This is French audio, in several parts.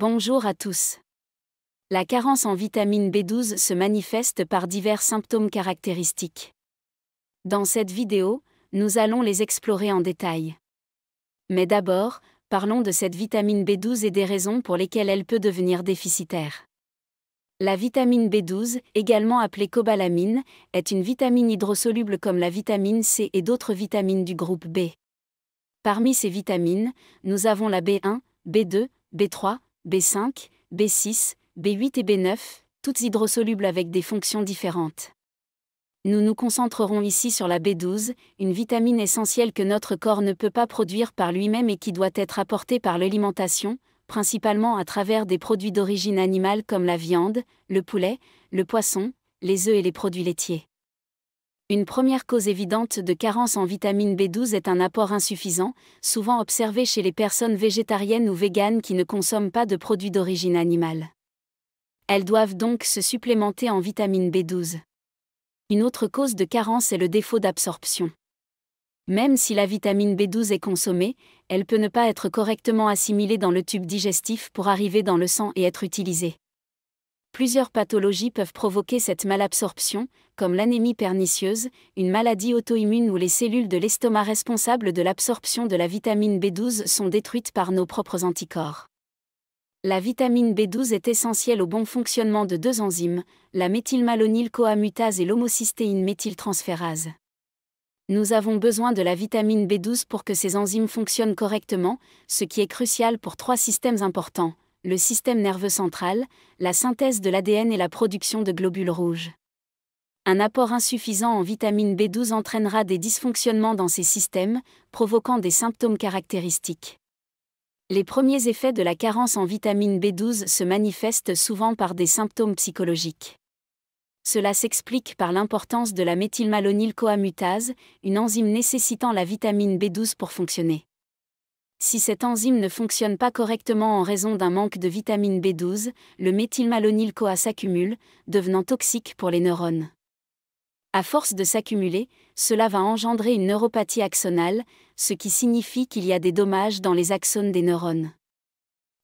Bonjour à tous. La carence en vitamine B12 se manifeste par divers symptômes caractéristiques. Dans cette vidéo, nous allons les explorer en détail. Mais d'abord, parlons de cette vitamine B12 et des raisons pour lesquelles elle peut devenir déficitaire. La vitamine B12, également appelée cobalamine, est une vitamine hydrosoluble comme la vitamine C et d'autres vitamines du groupe B. Parmi ces vitamines, nous avons la B1, B2, B3, B5, B6, B8 et B9, toutes hydrosolubles avec des fonctions différentes. Nous nous concentrerons ici sur la B12, une vitamine essentielle que notre corps ne peut pas produire par lui-même et qui doit être apportée par l'alimentation, principalement à travers des produits d'origine animale comme la viande, le poulet, le poisson, les œufs et les produits laitiers. Une première cause évidente de carence en vitamine B12 est un apport insuffisant, souvent observé chez les personnes végétariennes ou véganes qui ne consomment pas de produits d'origine animale. Elles doivent donc se supplémenter en vitamine B12. Une autre cause de carence est le défaut d'absorption. Même si la vitamine B12 est consommée, elle peut ne pas être correctement assimilée dans le tube digestif pour arriver dans le sang et être utilisée. Plusieurs pathologies peuvent provoquer cette malabsorption, comme l'anémie pernicieuse, une maladie auto-immune où les cellules de l'estomac responsables de l'absorption de la vitamine B12 sont détruites par nos propres anticorps. La vitamine B12 est essentielle au bon fonctionnement de deux enzymes, la méthylmalonyl-CoA-mutase et l'homocystéine méthyltransférase. Nous avons besoin de la vitamine B12 pour que ces enzymes fonctionnent correctement, ce qui est crucial pour trois systèmes importants le système nerveux central, la synthèse de l'ADN et la production de globules rouges. Un apport insuffisant en vitamine B12 entraînera des dysfonctionnements dans ces systèmes, provoquant des symptômes caractéristiques. Les premiers effets de la carence en vitamine B12 se manifestent souvent par des symptômes psychologiques. Cela s'explique par l'importance de la méthylmalonyl-CoA-mutase, une enzyme nécessitant la vitamine B12 pour fonctionner. Si cette enzyme ne fonctionne pas correctement en raison d'un manque de vitamine B12, le méthylmalonyl-CoA s'accumule, devenant toxique pour les neurones. À force de s'accumuler, cela va engendrer une neuropathie axonale, ce qui signifie qu'il y a des dommages dans les axones des neurones.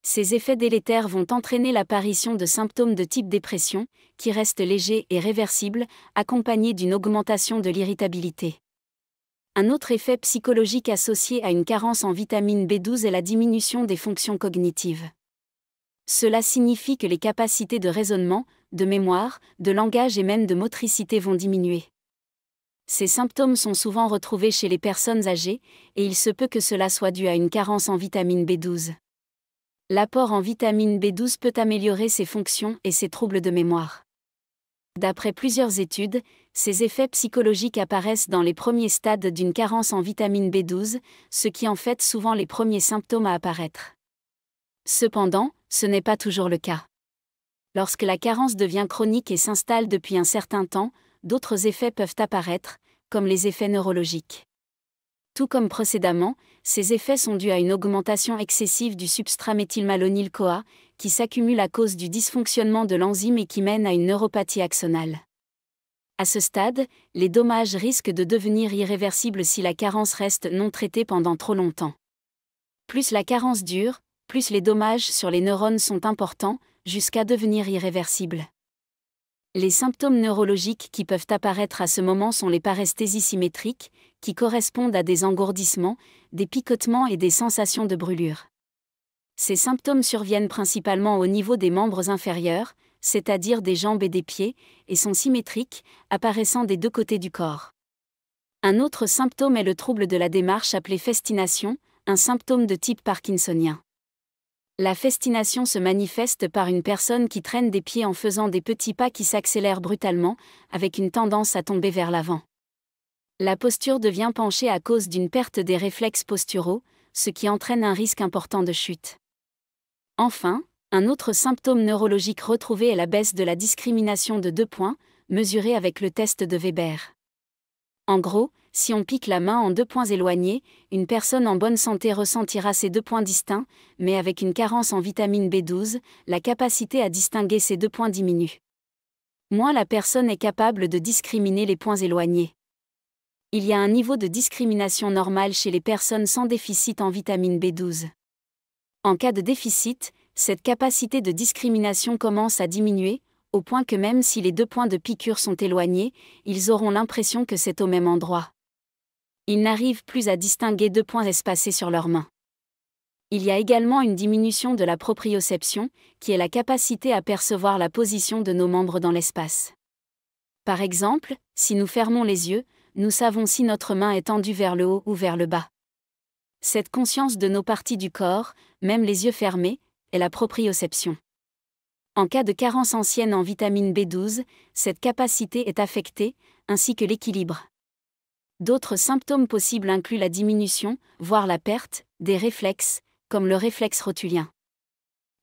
Ces effets délétères vont entraîner l'apparition de symptômes de type dépression, qui restent légers et réversibles, accompagnés d'une augmentation de l'irritabilité. Un autre effet psychologique associé à une carence en vitamine B12 est la diminution des fonctions cognitives. Cela signifie que les capacités de raisonnement, de mémoire, de langage et même de motricité vont diminuer. Ces symptômes sont souvent retrouvés chez les personnes âgées, et il se peut que cela soit dû à une carence en vitamine B12. L'apport en vitamine B12 peut améliorer ses fonctions et ses troubles de mémoire. D'après plusieurs études, ces effets psychologiques apparaissent dans les premiers stades d'une carence en vitamine B12, ce qui en fait souvent les premiers symptômes à apparaître. Cependant, ce n'est pas toujours le cas. Lorsque la carence devient chronique et s'installe depuis un certain temps, d'autres effets peuvent apparaître, comme les effets neurologiques. Tout comme précédemment, ces effets sont dus à une augmentation excessive du substrat méthylmalonyl-CoA, qui s'accumule à cause du dysfonctionnement de l'enzyme et qui mène à une neuropathie axonale. À ce stade, les dommages risquent de devenir irréversibles si la carence reste non traitée pendant trop longtemps. Plus la carence dure, plus les dommages sur les neurones sont importants, jusqu'à devenir irréversibles. Les symptômes neurologiques qui peuvent apparaître à ce moment sont les paresthésies symétriques, qui correspondent à des engourdissements, des picotements et des sensations de brûlure. Ces symptômes surviennent principalement au niveau des membres inférieurs, c'est-à-dire des jambes et des pieds, et sont symétriques, apparaissant des deux côtés du corps. Un autre symptôme est le trouble de la démarche appelé festination, un symptôme de type parkinsonien. La festination se manifeste par une personne qui traîne des pieds en faisant des petits pas qui s'accélèrent brutalement, avec une tendance à tomber vers l'avant. La posture devient penchée à cause d'une perte des réflexes posturaux, ce qui entraîne un risque important de chute. Enfin, un autre symptôme neurologique retrouvé est la baisse de la discrimination de deux points, mesurée avec le test de Weber. En gros, si on pique la main en deux points éloignés, une personne en bonne santé ressentira ces deux points distincts, mais avec une carence en vitamine B12, la capacité à distinguer ces deux points diminue. Moins la personne est capable de discriminer les points éloignés. Il y a un niveau de discrimination normal chez les personnes sans déficit en vitamine B12. En cas de déficit, cette capacité de discrimination commence à diminuer, au point que même si les deux points de piqûre sont éloignés, ils auront l'impression que c'est au même endroit. Ils n'arrivent plus à distinguer deux points espacés sur leurs mains. Il y a également une diminution de la proprioception, qui est la capacité à percevoir la position de nos membres dans l'espace. Par exemple, si nous fermons les yeux, nous savons si notre main est tendue vers le haut ou vers le bas. Cette conscience de nos parties du corps, même les yeux fermés, est la proprioception. En cas de carence ancienne en vitamine B12, cette capacité est affectée, ainsi que l'équilibre. D'autres symptômes possibles incluent la diminution, voire la perte, des réflexes, comme le réflexe rotulien.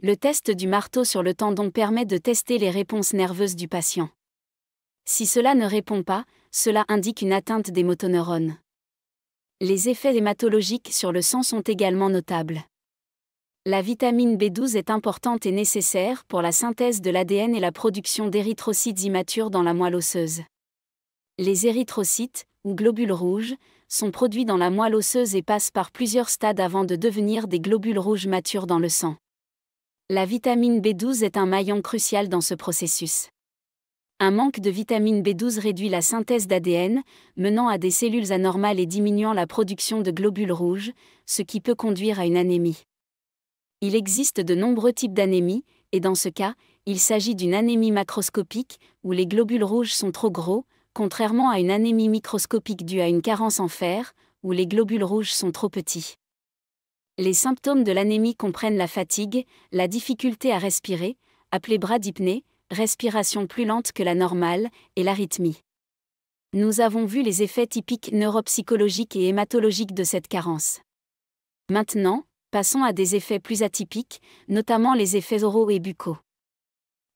Le test du marteau sur le tendon permet de tester les réponses nerveuses du patient. Si cela ne répond pas, cela indique une atteinte des motoneurones. Les effets hématologiques sur le sang sont également notables. La vitamine B12 est importante et nécessaire pour la synthèse de l'ADN et la production d'érythrocytes immatures dans la moelle osseuse. Les érythrocytes, ou globules rouges, sont produits dans la moelle osseuse et passent par plusieurs stades avant de devenir des globules rouges matures dans le sang. La vitamine B12 est un maillon crucial dans ce processus. Un manque de vitamine B12 réduit la synthèse d'ADN, menant à des cellules anormales et diminuant la production de globules rouges, ce qui peut conduire à une anémie. Il existe de nombreux types d'anémie, et dans ce cas, il s'agit d'une anémie macroscopique, où les globules rouges sont trop gros, contrairement à une anémie microscopique due à une carence en fer, où les globules rouges sont trop petits. Les symptômes de l'anémie comprennent la fatigue, la difficulté à respirer, appelée bradypnée, respiration plus lente que la normale, et l'arythmie. Nous avons vu les effets typiques neuropsychologiques et hématologiques de cette carence. Maintenant, Passons à des effets plus atypiques, notamment les effets oraux et buccaux.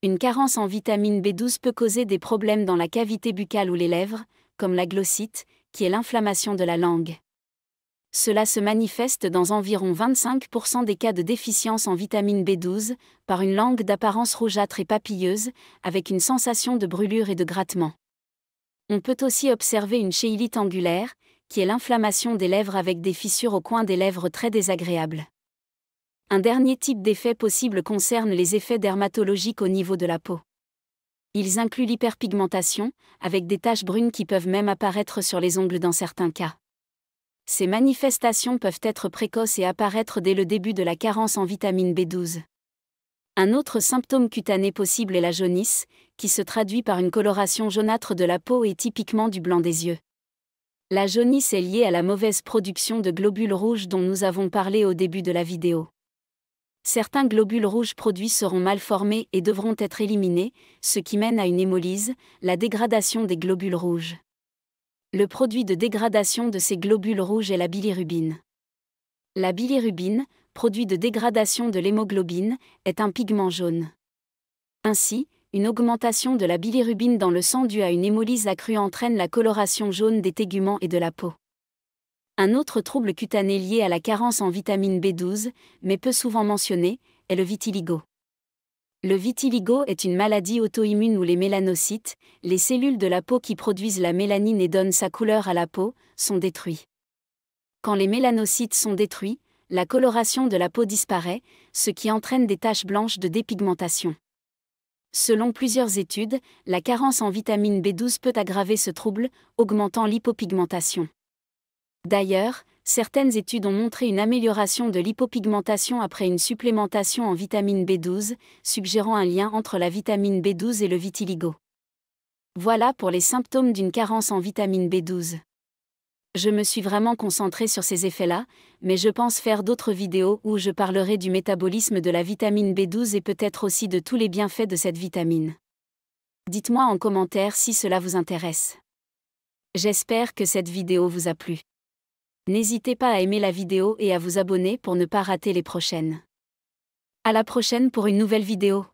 Une carence en vitamine B12 peut causer des problèmes dans la cavité buccale ou les lèvres, comme la glossite, qui est l'inflammation de la langue. Cela se manifeste dans environ 25% des cas de déficience en vitamine B12, par une langue d'apparence rougeâtre et papilleuse, avec une sensation de brûlure et de grattement. On peut aussi observer une chéilite angulaire, qui est l'inflammation des lèvres avec des fissures au coin des lèvres très désagréables. Un dernier type d'effet possible concerne les effets dermatologiques au niveau de la peau. Ils incluent l'hyperpigmentation, avec des taches brunes qui peuvent même apparaître sur les ongles dans certains cas. Ces manifestations peuvent être précoces et apparaître dès le début de la carence en vitamine B12. Un autre symptôme cutané possible est la jaunisse, qui se traduit par une coloration jaunâtre de la peau et typiquement du blanc des yeux. La jaunisse est liée à la mauvaise production de globules rouges dont nous avons parlé au début de la vidéo. Certains globules rouges produits seront mal formés et devront être éliminés, ce qui mène à une hémolyse, la dégradation des globules rouges. Le produit de dégradation de ces globules rouges est la bilirubine. La bilirubine, produit de dégradation de l'hémoglobine, est un pigment jaune. Ainsi, une augmentation de la bilirubine dans le sang due à une hémolyse accrue entraîne la coloration jaune des téguments et de la peau. Un autre trouble cutané lié à la carence en vitamine B12, mais peu souvent mentionné, est le vitiligo. Le vitiligo est une maladie auto-immune où les mélanocytes, les cellules de la peau qui produisent la mélanine et donnent sa couleur à la peau, sont détruits. Quand les mélanocytes sont détruits, la coloration de la peau disparaît, ce qui entraîne des taches blanches de dépigmentation. Selon plusieurs études, la carence en vitamine B12 peut aggraver ce trouble, augmentant l'hypopigmentation. D'ailleurs, certaines études ont montré une amélioration de l'hypopigmentation après une supplémentation en vitamine B12, suggérant un lien entre la vitamine B12 et le vitiligo. Voilà pour les symptômes d'une carence en vitamine B12 je me suis vraiment concentré sur ces effets-là, mais je pense faire d'autres vidéos où je parlerai du métabolisme de la vitamine B12 et peut-être aussi de tous les bienfaits de cette vitamine. Dites-moi en commentaire si cela vous intéresse. J'espère que cette vidéo vous a plu. N'hésitez pas à aimer la vidéo et à vous abonner pour ne pas rater les prochaines. À la prochaine pour une nouvelle vidéo.